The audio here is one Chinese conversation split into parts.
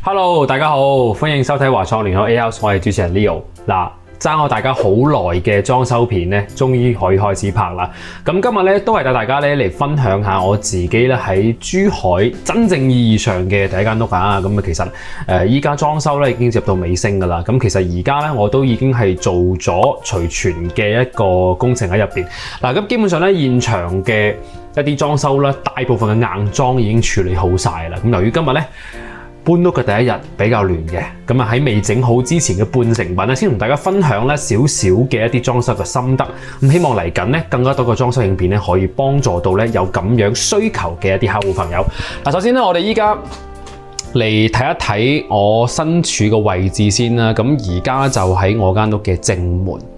Hello，大家好，歡迎收睇華創聯合 A House，我係主持人 Leo 嗱。爭我大家好耐嘅裝修片咧，終於可以開始拍啦。咁今日咧都係帶大家咧嚟分享下我自己咧喺珠海真正意義上嘅第一間屋啊。咁啊，其實誒依家裝修咧已經接到尾聲噶啦。咁其實而家咧我都已經係做咗隨傳嘅一個工程喺入邊。嗱，咁基本上咧現場嘅一啲裝修啦，大部分嘅硬裝已經處理好晒啦。咁由於今日咧，搬屋嘅第一日比較亂嘅，咁啊喺未整好之前嘅半成品咧，先同大家分享咧少少嘅一啲裝修嘅心得。咁希望嚟緊咧更加多嘅裝修影片咧，可以幫助到咧有咁樣需求嘅一啲客戶朋友。嗱，首先咧我哋依家嚟睇一睇我身處嘅位置先啦。咁而家就喺我間屋嘅正門。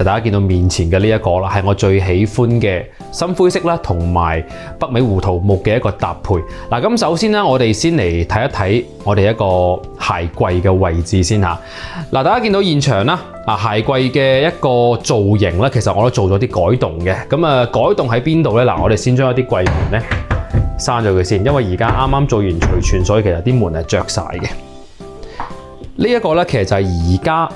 就大家見到面前嘅呢一個啦，係我最喜歡嘅深灰色啦，同埋北美胡桃木嘅一個搭配。嗱，咁首先咧，我哋先嚟睇一睇我哋一個鞋櫃嘅位置先嚇。嗱，大家見到現場啦，啊鞋櫃嘅一個造型咧，其實我都做咗啲改動嘅。咁啊，改動喺邊度咧？嗱，我哋先將一啲櫃門咧閂咗佢先，因為而家啱啱做完除銓，所以其實啲門係着晒嘅。呢一個咧，其實就係而家。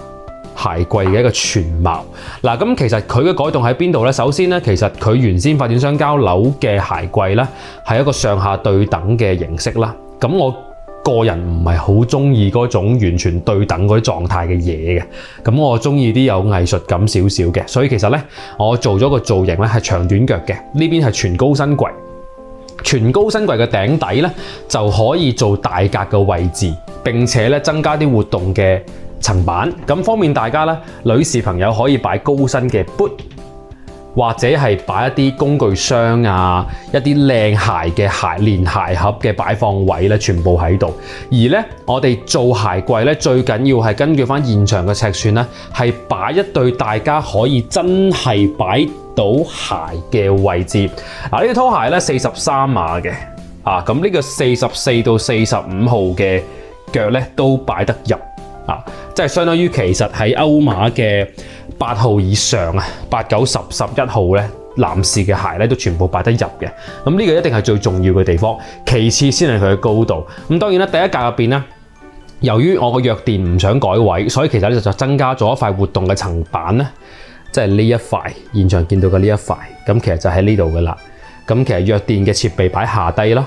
鞋櫃嘅一個全貌嗱，咁其實佢嘅改動喺邊度呢？首先呢，其實佢原先發展商交樓嘅鞋櫃呢，係一個上下對等嘅形式啦。咁我個人唔係好中意嗰種完全對等嗰啲狀態嘅嘢嘅，咁我中意啲有藝術感少少嘅。所以其實呢，我做咗個造型呢係長短腳嘅，呢邊係全高身櫃，全高身櫃嘅頂底呢，就可以做大格嘅位置，並且咧增加啲活動嘅。層板咁方便大家咧，女士朋友可以擺高身嘅 boot，或者係擺一啲工具箱啊，一啲靚鞋嘅鞋連鞋盒嘅擺放位咧，全部喺度。而咧，我哋做鞋櫃咧，最緊要係根據翻現場嘅尺寸咧，係擺一對大家可以真係擺到鞋嘅位置。嗱，呢對拖鞋咧四十三碼嘅，啊，咁呢個四十四到四十五號嘅腳咧都擺得入。啊，即係相當於其實喺歐碼嘅八號以上啊，八九十十一號咧，男士嘅鞋咧都全部擺得入嘅。咁呢個一定係最重要嘅地方，其次先係佢嘅高度。咁當然啦，第一格入邊咧，由於我個弱電唔想改位，所以其實咧就增加咗一塊活動嘅層板咧，即係呢一塊現場見到嘅呢一塊。咁其實就喺呢度噶啦。咁其實弱電嘅設備擺下低啦。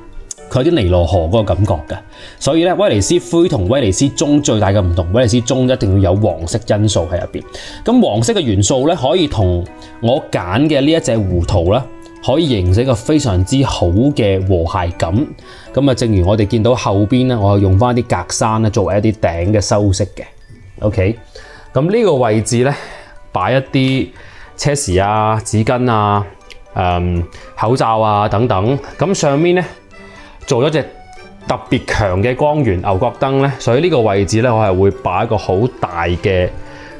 佢啲尼羅河嗰個感覺嘅，所以咧威尼斯灰同威尼斯棕最大嘅唔同，威尼斯棕一定要有黃色因素喺入邊。咁黃色嘅元素咧，可以同我揀嘅呢一隻胡桃啦，可以形成一個非常之好嘅和諧感。咁啊，正如我哋見到後邊咧，我係用翻啲格柵咧作為一啲頂嘅修飾嘅。OK，咁呢個位置咧擺一啲車匙啊、紙巾啊、嗯、口罩啊等等。咁上面咧。做咗隻特別強嘅光源牛角燈咧，所以呢個位置咧，我係會擺一個好大嘅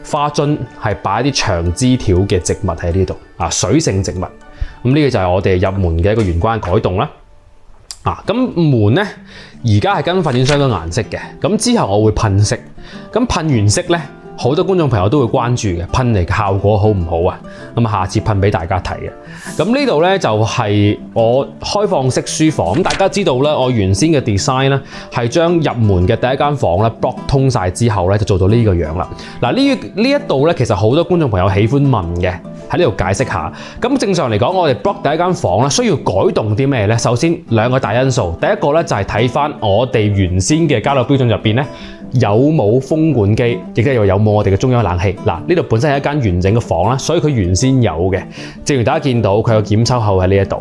花樽，係擺啲長枝條嘅植物喺呢度啊，水性植物。咁呢個就係我哋入門嘅一個玄關改動啦。啊，咁門咧而家係跟發展商嘅顏色嘅，咁之後我會噴色，咁噴完色咧。好多觀眾朋友都會關注嘅噴嚟嘅效果好唔好啊？咁啊，下次噴俾大家睇嘅。咁呢度咧就係我開放式書房。咁大家知道咧，我原先嘅 design 咧係將入門嘅第一間房咧 block 通晒之後咧就做到呢個樣啦。嗱，呢呢一度咧其實好多觀眾朋友喜歡問嘅喺呢度解釋下。咁正常嚟講，我哋 block 第一間房咧，需要改動啲咩咧？首先兩個大因素，第一個咧就係睇翻我哋原先嘅交流標準入邊咧有冇風管機，亦即係有冇我哋嘅中央冷氣。嗱，呢度本身係一間完整嘅房啦，所以佢原先有嘅。正如大家見到，佢有檢抽口喺呢一度。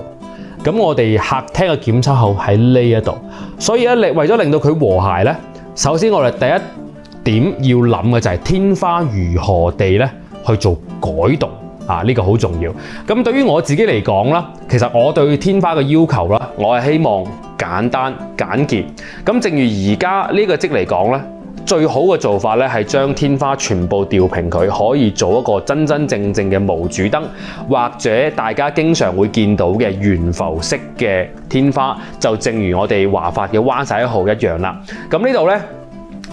咁我哋客廳嘅檢抽口喺呢一度，所以咧，為咗令到佢和諧咧，首先我哋第一點要諗嘅就係天花如何地咧去做改動啊！呢個好重要。咁對於我自己嚟講啦，其實我對天花嘅要求啦，我係希望簡單簡潔。咁正如而家呢個職嚟講咧。最好嘅做法咧，係將天花全部吊平佢，可以做一個真真正正嘅無主燈，或者大家經常會見到嘅懸浮式嘅天花，就正如我哋華發嘅灣仔一號一樣啦。咁呢度呢，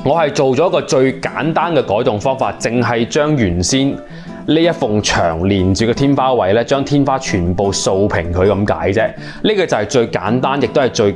我係做咗一個最簡單嘅改動方法，淨係將原先呢一縫牆連住嘅天花位咧，將天花全部掃平佢咁解啫。呢個就係最簡單，亦都係最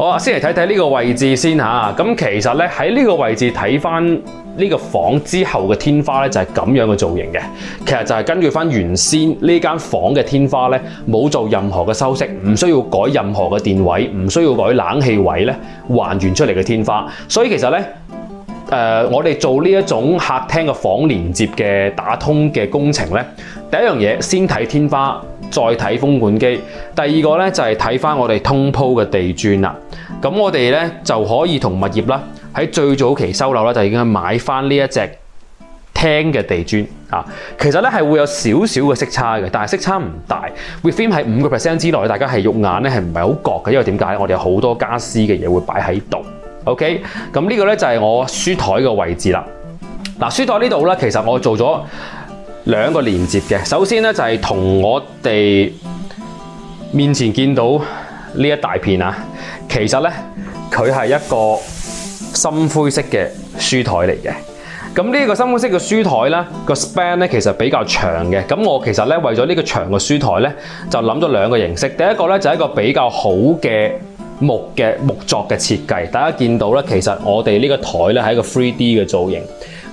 好啊，先嚟睇睇呢個位置先吓。咁其實咧喺呢個位置睇翻。呢個房之後嘅天花咧就係咁樣嘅造型嘅，其實就係根據翻原先呢間房嘅天花咧，冇做任何嘅修飾，唔需要改任何嘅電位，唔需要改冷氣位咧，還原出嚟嘅天花。所以其實咧，誒、呃、我哋做呢一種客廳嘅房連接嘅打通嘅工程咧，第一樣嘢先睇天花，再睇風管機。第二個咧就係睇翻我哋通鋪嘅地磚啦。咁我哋咧就可以同物業啦。喺最早期收樓咧，就已經買翻呢一隻廳嘅地磚啊。其實咧係會有少少嘅色差嘅，但係色差唔大。Within 係五個 percent 之內，大家係肉眼咧係唔係好覺嘅，因為點解？我哋有好多家私嘅嘢會擺喺度。OK，咁呢個咧就係我書台嘅位置啦。嗱，書台呢度咧，其實我做咗兩個連接嘅。首先咧就係同我哋面前見到呢一大片啊，其實咧佢係一個。深灰色嘅書台嚟嘅，咁呢個深灰色嘅書台咧，個 span 咧其實比較長嘅。咁我其實咧為咗呢個長嘅書台咧，就諗咗兩個形式。第一個咧就係一個比較好嘅木嘅木作嘅設計。大家見到咧，其實我哋呢個台咧係一個 3D 嘅造型，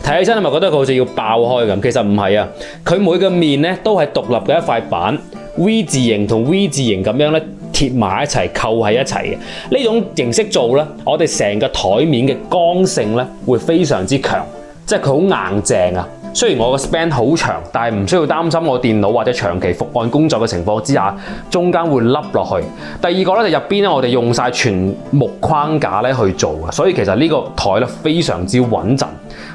睇起身你咪覺得佢好似要爆開咁？其實唔係啊，佢每個面咧都係獨立嘅一塊板，V 字形同 V 字形咁樣咧。貼埋一齊，扣喺一齊嘅呢種形式做咧，我哋成個台面嘅剛性咧會非常之強，即係佢好硬淨啊。雖然我個 span 好長，但係唔需要擔心我電腦或者長期伏案工作嘅情況之下，中間會凹落去。第二個咧就入邊咧，我哋用晒全木框架咧去做嘅，所以其實呢個台咧非常之穩陣。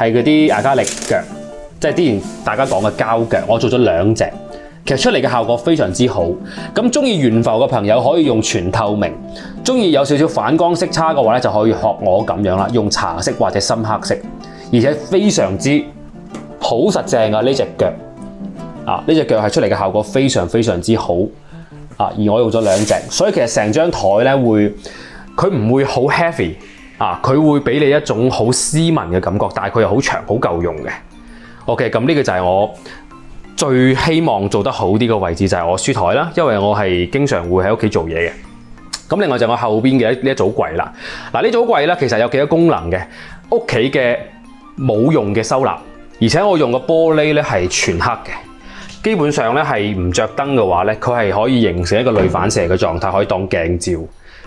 係嗰啲亞加力腳，即係之前大家講嘅膠腳。我做咗兩隻，其實出嚟嘅效果非常之好。咁中意懸浮嘅朋友可以用全透明，中意有少少反光色差嘅話咧就可以學我咁樣啦，用茶色或者深黑色，而且非常之好實淨啊！呢隻腳啊，呢隻腳係出嚟嘅效果非常非常之好。啊！而我用咗兩隻，所以其實成張台咧會，佢唔會好 heavy 啊，佢會俾你一種好斯文嘅感覺，但係佢又好長，好夠用嘅。OK，咁呢個就係我最希望做得好啲嘅位置，就係我書台啦，因為我係經常會喺屋企做嘢嘅。咁另外就係我後邊嘅呢一組櫃啦。嗱，呢組櫃咧其實有幾多功能嘅，屋企嘅冇用嘅收納，而且我用嘅玻璃咧係全黑嘅。基本上咧係唔着燈嘅話咧，佢係可以形成一個類反射嘅狀態，可以當鏡照，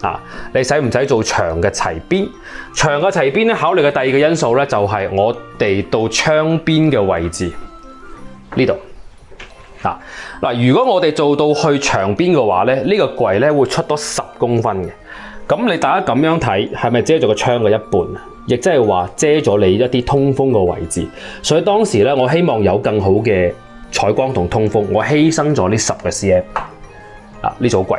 啊。你使唔使做牆嘅齊邊？牆嘅齊邊咧，考慮嘅第二個因素咧，就係我哋到窗邊嘅位置呢度。嗱，如果我哋做到去牆邊嘅話咧，呢個櫃咧會出多十公分嘅。咁你大家咁樣睇，係咪遮咗個窗嘅一半啊？亦即係話遮咗你一啲通風嘅位置。所以當時咧，我希望有更好嘅採光同通風，我犧牲咗呢十個 cm 啊，呢組櫃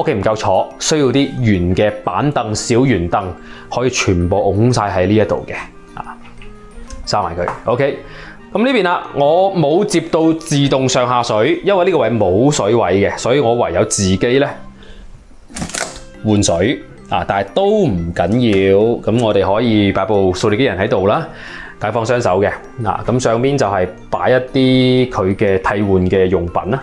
屋企唔夠坐，需要啲圓嘅板凳、小圓凳，可以全部拱晒喺呢一度嘅。啊，收埋佢。OK。咁呢邊啦，我冇接到自動上下水，因為呢個位冇水位嘅，所以我唯有自己咧換水啊！但係都唔緊要，咁我哋可以擺部掃地機人喺度啦，解放雙手嘅嗱。咁上邊就係擺一啲佢嘅替換嘅用品啦。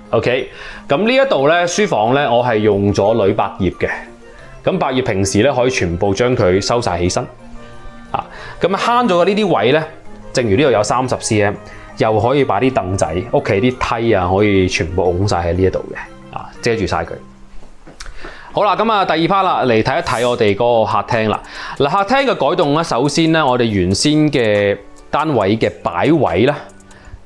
OK，咁呢一度咧書房咧，我係用咗铝百葉嘅，咁百葉平時咧可以全部將佢收晒起身，啊，咁啊慳咗嘅呢啲位咧，正如呢度有三十 cm。又可以擺啲凳仔，屋企啲梯啊，可以全部拱晒喺呢一度嘅，啊遮住晒佢。好啦，咁啊第二 part 啦，嚟睇一睇我哋嗰個客廳啦。嗱，客廳嘅改動咧，首先咧，我哋原先嘅單位嘅擺位咧，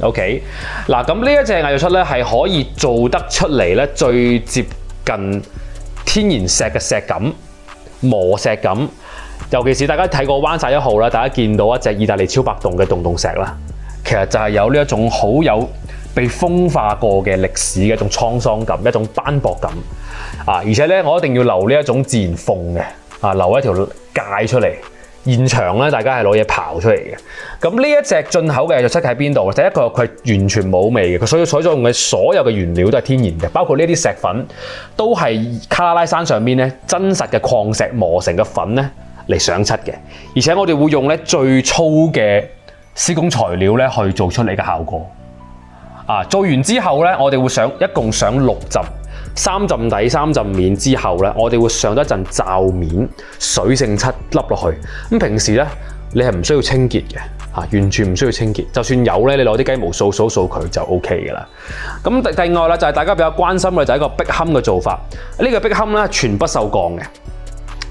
OK，嗱咁呢一隻藝術漆咧係可以做得出嚟咧，最接近天然石嘅石感。磨石感，尤其是大家睇過灣仔一號啦，大家見到一隻意大利超白洞嘅洞洞石啦，其實就係有呢一種好有被風化過嘅歷史嘅一種滄桑感，一種斑駁感啊！而且咧，我一定要留呢一種自然縫嘅啊，留一條界出嚟。現場咧，大家係攞嘢刨出嚟嘅。咁呢一隻進口嘅藝術漆喺邊度？第一個佢完全冇味嘅，佢所以採用嘅所有嘅原料都係天然嘅，包括呢啲石粉都係卡拉拉山上面咧真實嘅礦石磨成嘅粉咧嚟上漆嘅。而且我哋會用咧最粗嘅施工材料咧去做出嚟嘅效果。啊，做完之後咧，我哋會上一共上六浸。三浸底三浸面之後咧，我哋會上多一陣罩面水性漆粒落去。咁平時咧，你係唔需要清潔嘅，嚇，完全唔需要清潔。就算有咧，你攞啲雞毛掃掃掃佢就 O K 嘅啦。咁第另外咧，就係大家比較關心嘅就係一個壁龕嘅做法。呢個壁龕咧，全不鏽鋼嘅，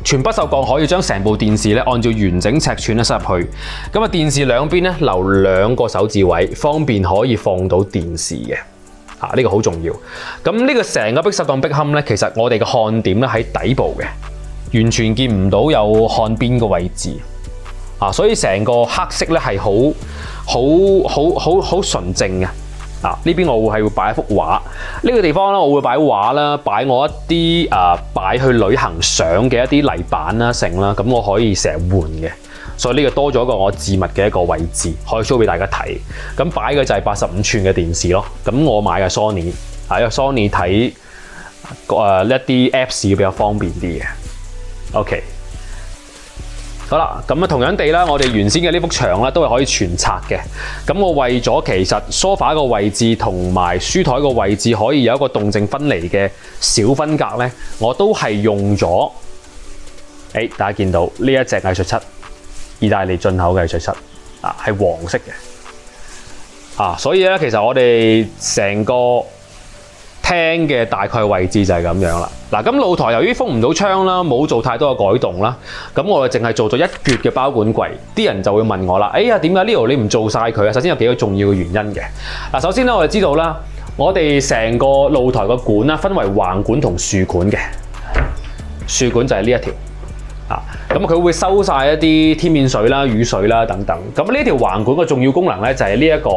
全不鏽鋼可以將成部電視咧按照完整尺寸咧塞入去。咁啊，電視兩邊咧留兩個手指位，方便可以放到電視嘅。啊！呢個好重要。咁呢個成個不鏽鋼壁龕咧，其實我哋嘅焊點咧喺底部嘅，完全見唔到有焊邊個位置。啊，所以成個黑色咧係好好好好好純正嘅。啊，呢邊我會係會擺一幅畫。呢個地方咧，我會擺畫啦，擺我一啲啊擺去旅行相嘅一啲泥板啦、剩啦，咁我可以成日換嘅。所以呢個多咗一個我置物嘅一個位置，可以 show 俾大家睇。咁擺嘅就係八十五寸嘅電視咯。咁我買嘅 Sony，係因為 Sony 睇誒一啲 Apps 比較方便啲嘅。OK，好啦，咁啊同樣地啦，我哋原先嘅呢幅牆咧都係可以全拆嘅。咁我為咗其實梳化個位置同埋書台個位置可以有一個動靜分離嘅小分隔咧，我都係用咗，誒、大家見到呢一隻藝術漆，意大利進口嘅藝術漆，啊係黃色嘅，啊所以咧其實我哋成個廳嘅大概位置就係咁樣啦。嗱，咁露台由於封唔到窗啦，冇做太多嘅改動啦，咁我哋淨係做咗一橛嘅包管櫃。啲人就會問我啦，哎呀，點解呢度你唔做晒佢啊？首先有幾個重要嘅原因嘅。嗱，首先咧我哋知道啦，我哋成個露台個管啦，分為橫管同豎管嘅。豎管就係呢一條，咁佢會收晒一啲天面水啦、雨水啦等等。咁呢條橫管嘅重要功能咧就係呢一個。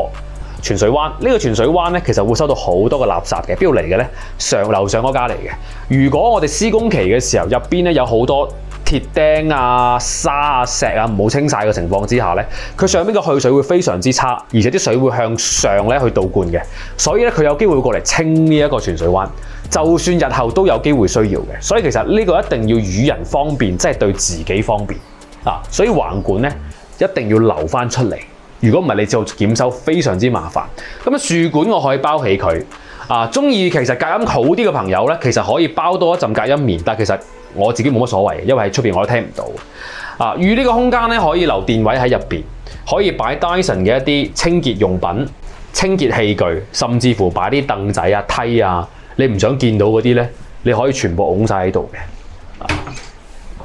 泉水灣呢、這個存水灣咧，其實會收到好多嘅垃圾嘅，邊度嚟嘅咧？上樓上嗰家嚟嘅。如果我哋施工期嘅時候入邊咧有好多鐵釘啊、沙啊、石啊唔好清晒嘅情況之下咧，佢上面嘅去水會非常之差，而且啲水會向上咧去倒灌嘅，所以咧佢有機會過嚟清呢一個泉水灣。就算日後都有機會需要嘅，所以其實呢個一定要與人方便，即係對自己方便啊。所以橫管咧一定要留翻出嚟。如果唔係你做檢修非常之麻煩，咁啊豎管我可以包起佢啊。中意其實隔音好啲嘅朋友咧，其實可以包多一陣隔音棉，但其實我自己冇乜所謂，因為喺出邊我都聽唔到啊。預呢個空間咧可以留電位喺入邊，可以擺 Dyson 嘅一啲清潔用品、清潔器具，甚至乎擺啲凳仔啊、梯啊，你唔想見到嗰啲咧，你可以全部拱晒喺度嘅。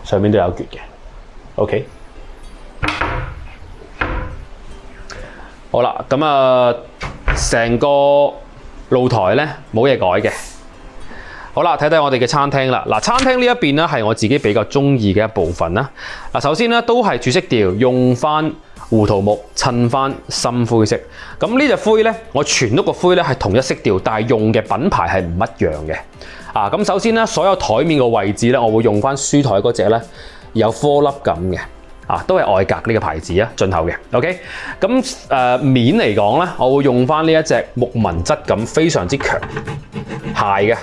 上面都有橛嘅，OK。好啦，咁啊，成個露台咧冇嘢改嘅。好啦，睇睇我哋嘅餐廳啦。嗱，餐廳呢一邊咧係我自己比較中意嘅一部分啦。嗱，首先咧都係主色調，用翻胡桃木襯翻深灰色。咁呢隻灰咧，我全屋個灰咧係同一色調，但係用嘅品牌係唔一樣嘅。啊，咁首先咧，所有台面嘅位置咧，我會用翻書台嗰隻咧有顆粒感嘅。啊，都係外格呢個牌子啊，進口嘅。OK，咁誒、呃、面嚟講咧，我會用翻呢一隻木紋質感非常之強鞋嘅。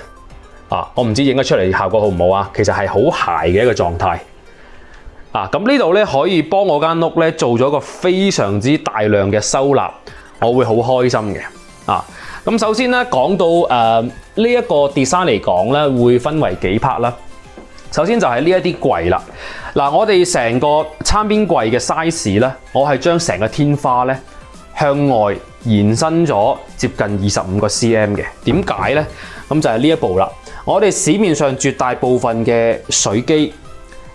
啊，我唔知影得出嚟效果好唔好啊？其實係好鞋嘅一個狀態。啊，咁呢度咧可以幫我間屋咧做咗個非常之大量嘅收納，我會好開心嘅。啊，咁首先咧講到誒呢一個 design 嚟講咧，會分為幾 part 啦。首先就係呢一啲櫃啦。嗱，我哋成個餐邊櫃嘅 size 咧，我係將成個天花咧向外延伸咗接近二十五個 cm 嘅。點解咧？咁就係呢一步啦。我哋市面上絕大部分嘅水機、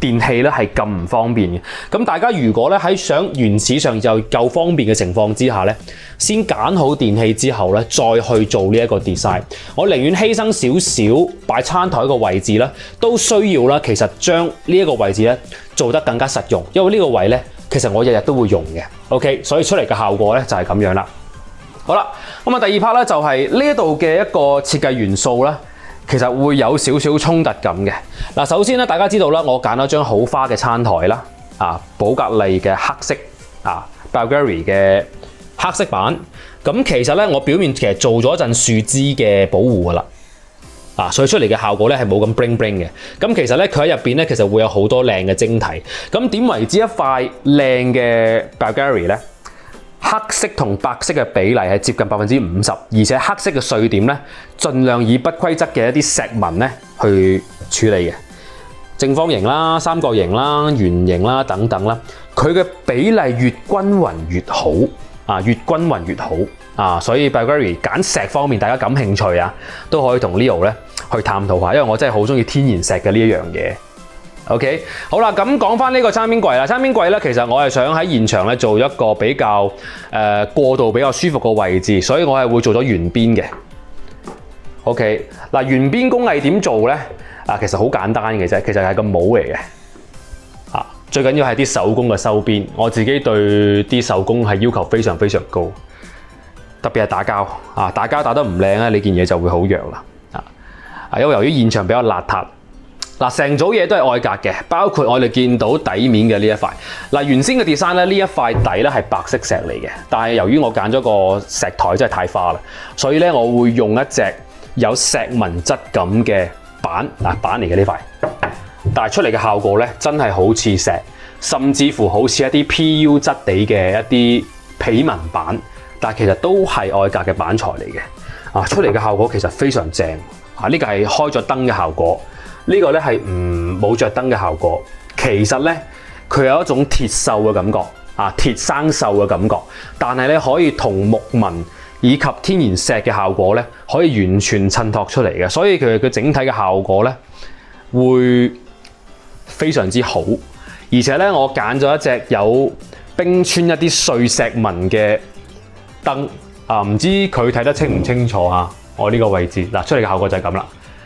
電器咧係咁唔方便嘅。咁大家如果咧喺想原始上就夠方便嘅情況之下咧，先揀好電器之後咧，再去做呢一個 design。我寧願犧牲少少擺餐台個位置啦，都需要啦。其實將呢一個位置咧做得更加實用，因為呢個位咧其實我日日都會用嘅。OK，所以出嚟嘅效果咧就係咁樣啦。好啦，咁啊第二 part 咧就係呢一度嘅一個設計元素啦，其實會有少少衝突感嘅。嗱，首先咧大家知道啦，我揀咗張好花嘅餐台啦，啊寶格麗嘅黑色啊 Bulgari 嘅黑色版。咁其實咧我表面其實做咗陣樹枝嘅保護噶啦，啊所以出嚟嘅效果咧係冇咁 bling bling 嘅。咁其實咧佢喺入邊咧其實會有好多靚嘅晶體。咁點為之一塊靚嘅 Bulgari 咧？黑色同白色嘅比例係接近百分之五十，而且黑色嘅碎點咧，盡量以不規則嘅一啲石紋咧去處理嘅，正方形啦、三角形啦、圓形啦等等啦，佢嘅比例越均勻越好啊，越均勻越好啊，所以 Bulgari 揀石方面，大家感興趣啊，都可以同 Leo 咧去探討下，因為我真係好中意天然石嘅呢一樣嘢。OK，好啦，咁講翻呢個餐邊櫃啦。餐邊櫃咧，其實我係想喺現場咧做一個比較誒、呃、過渡比較舒服嘅位置，所以我係會做咗圓邊嘅。OK，嗱圓邊工藝點做咧？啊，其實好簡單嘅啫，其實係個帽嚟嘅。啊，最緊要係啲手工嘅收邊，我自己對啲手工係要求非常非常高，特別係打膠啊，打膠打得唔靚咧，你件嘢就會好弱啦。啊，啊，因為由於現場比較邋遢。嗱，成組嘢都係外格嘅，包括我哋見到底面嘅呢一塊。嗱，原先嘅 design 咧，呢一塊底咧係白色石嚟嘅，但係由於我揀咗個石台真係太花啦，所以咧我會用一隻有石紋質感嘅板，嗱板嚟嘅呢塊，但係出嚟嘅效果咧真係好似石，甚至乎好似一啲 PU 質地嘅一啲皮紋板，但係其實都係外格嘅板材嚟嘅。啊，出嚟嘅效果其實非常正，啊呢個係開咗燈嘅效果。呢個咧係唔冇着燈嘅效果，其實咧佢有一種鐵鏽嘅感覺，啊鐵生鏽嘅感覺，但係咧可以同木紋以及天然石嘅效果咧可以完全襯托出嚟嘅，所以佢嘅整體嘅效果咧會非常之好，而且咧我揀咗一隻有冰川一啲碎石紋嘅燈，啊唔知佢睇得清唔清楚啊？我呢個位置。嗱出嚟嘅效果就係咁啦。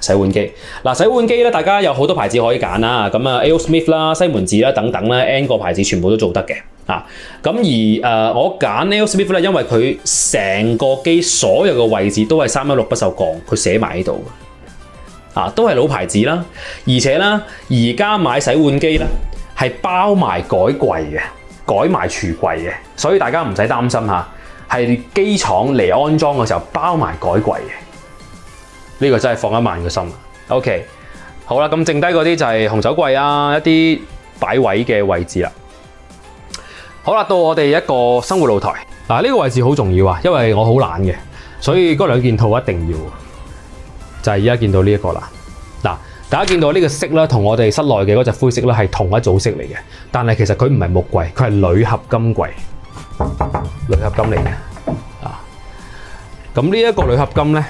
洗碗機嗱，洗碗機咧，大家有好多牌子可以揀啦。咁啊，A.O. Smith 啦、西門子啦等等咧，N 個牌子全部都做得嘅啊。咁而誒、呃，我揀 A.O. Smith 咧，因為佢成個機所有嘅位置都係三一六不鏽鋼，佢寫埋喺度啊，都係老牌子啦。而且咧，而家買洗碗機咧係包埋改櫃嘅，改埋櫥櫃嘅，所以大家唔使擔心嚇，係機廠嚟安裝嘅時候包埋改櫃嘅。呢、這個真係放一萬個心。OK，好啦，咁剩低嗰啲就係紅酒櫃啊，一啲擺位嘅位置啦。好啦，到我哋一個生活露台。嗱、啊，呢、這個位置好重要啊，因為我好懶嘅，所以嗰兩件套一定要。就係而家見到呢一個啦。嗱、啊，大家見到呢個色咧，同我哋室內嘅嗰隻灰色咧係同一組色嚟嘅，但係其實佢唔係木櫃，佢係鋁合金櫃，鋁合金嚟嘅。啊，咁呢一個鋁合金咧。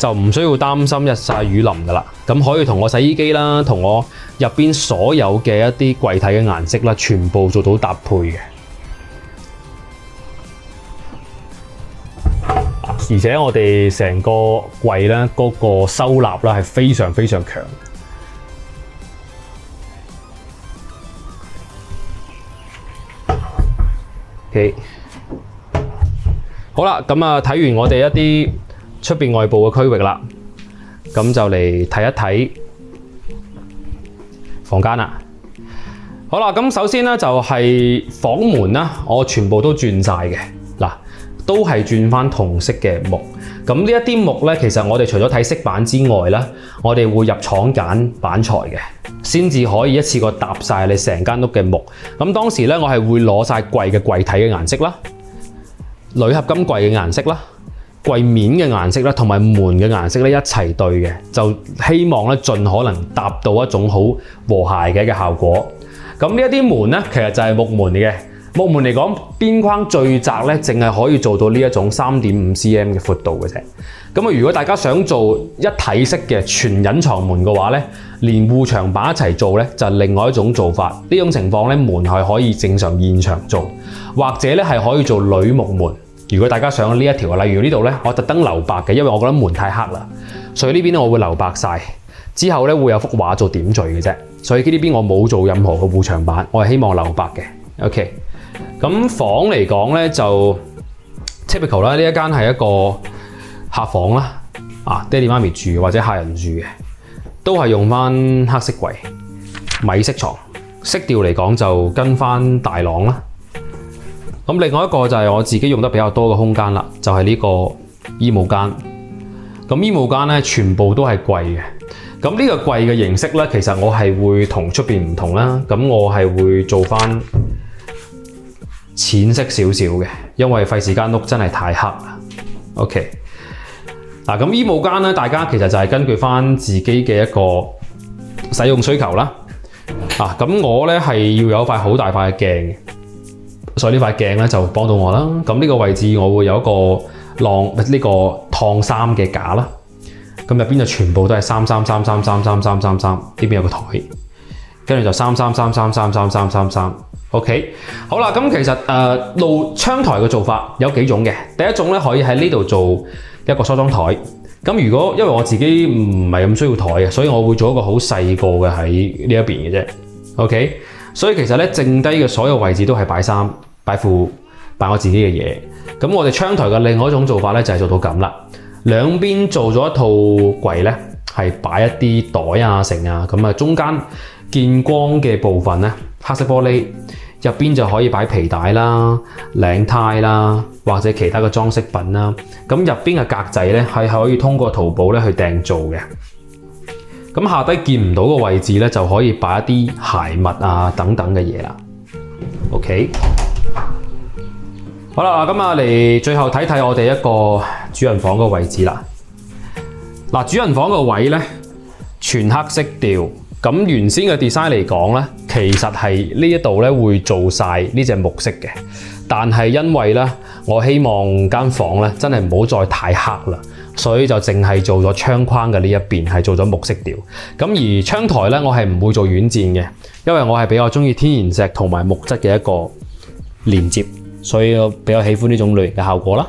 就唔需要擔心日曬雨淋噶啦，咁可以同我洗衣機啦，同我入邊所有嘅一啲櫃體嘅顏色啦，全部做到搭配嘅。而且我哋成個櫃咧，嗰個收納啦係非常非常強。OK，好啦，咁啊睇完我哋一啲。出邊外部嘅區域啦，咁就嚟睇一睇房間啦。好啦，咁首先咧就係房門啦，我全部都轉晒嘅，嗱，都係轉翻同色嘅木。咁呢一啲木咧，其實我哋除咗睇色板之外咧，我哋會入廠揀板材嘅，先至可以一次過搭晒你成間屋嘅木。咁當時咧，我係會攞晒櫃嘅櫃體嘅顏色啦，鋁合金櫃嘅顏色啦。櫃面嘅顏色咧，同埋門嘅顏色咧一齊對嘅，就希望咧盡可能達到一種好和諧嘅一個效果。咁呢一啲門咧，其實就係木門嚟嘅。木門嚟講，邊框最窄咧，淨係可以做到呢一種三點五 cm 嘅闊度嘅啫。咁啊，如果大家想做一體式嘅全隱藏門嘅話咧，連護牆板一齊做咧，就係另外一種做法。呢種情況咧，門係可以正常現場做，或者咧係可以做鋁木門。如果大家想呢一條，例如呢度咧，我特登留白嘅，因為我覺得門太黑啦，所以呢邊咧我會留白晒。之後咧會有幅畫做點綴嘅啫，所以呢邊我冇做任何嘅護牆板，我係希望留白嘅。OK，咁房嚟講咧就 typical 啦，呢一間係一個客房啦，啊爹哋媽咪住或者客人住嘅，都係用翻黑色櫃、米色床，色調嚟講就跟翻大廊啦。咁另外一個就係我自己用得比較多嘅空間啦，就係呢個衣帽間。咁衣帽間咧，全部都係櫃嘅。咁呢個櫃嘅形式咧，其實我係會同出邊唔同啦。咁我係會做翻淺色少少嘅，因為費事間屋真係太黑啦。OK，嗱咁衣帽間咧，大家其實就係根據翻自己嘅一個使用需求啦。啊，咁我咧係要有一塊好大塊嘅鏡。所以呢塊鏡咧就幫到我啦。咁呢個位置我會有一個晾呢個燙衫嘅架啦。咁入邊就全部都係三三三三三三三三三。呢邊有個台。跟住就三三三三三三三三三。OK，好啦，咁其實誒露窗台嘅做法有幾種嘅。第一種咧可以喺呢度做一個梳妝台。咁如果因為我自己唔係咁需要台嘅，所以我會做一個好細個嘅喺呢一邊嘅啫。OK，所以其實咧剩低嘅所有位置都係擺衫、擺褲、擺我自己嘅嘢。咁我哋窗台嘅另外一種做法咧就係做到咁啦。兩邊做咗一套櫃咧，係擺一啲袋啊、成啊，咁啊中間見光嘅部分咧，黑色玻璃。入邊就可以擺皮帶啦、領呔啦，或者其他嘅裝飾品啦。咁入邊嘅格仔咧係可以通過淘寶咧去訂做嘅。咁下低見唔到嘅位置咧，就可以擺一啲鞋襪啊等等嘅嘢啦。OK，好啦，咁啊嚟最後睇睇我哋一個主人房嘅位置啦。嗱，主人房個位咧全黑色調。咁原先嘅 design 嚟講咧，其實係呢一度咧會做晒呢隻木色嘅，但係因為咧，我希望間房咧真係唔好再太黑啦，所以就淨係做咗窗框嘅呢一邊係做咗木色調。咁而窗台咧，我係唔會做軟墊嘅，因為我係比較中意天然石同埋木質嘅一個連接，所以我比較喜歡呢種類型嘅效果啦。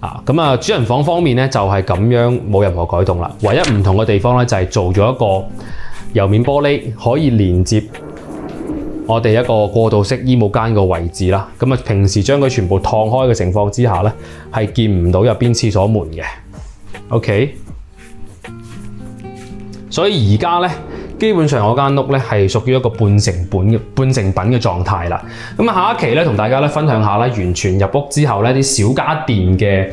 啊，咁啊，主人房方面咧就係咁樣，冇任何改動啦。唯一唔同嘅地方咧就係做咗一個油面玻璃，可以連接我哋一個過渡式衣帽間個位置啦。咁啊，平時將佢全部燙開嘅情況之下咧，係見唔到入邊廁所門嘅。OK，所以而家咧。基本上我間屋咧係屬於一個半成本嘅半成品嘅狀態啦。咁啊，下一期咧同大家咧分享下咧完全入屋之後咧啲小家電嘅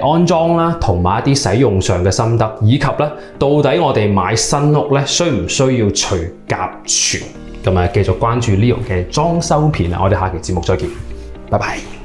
誒、安裝啦，同埋一啲使用上嘅心得，以及咧到底我哋買新屋咧需唔需要除甲醛？咁啊，繼續關注 Leo 嘅裝修片啊！我哋下期節目再見，拜拜。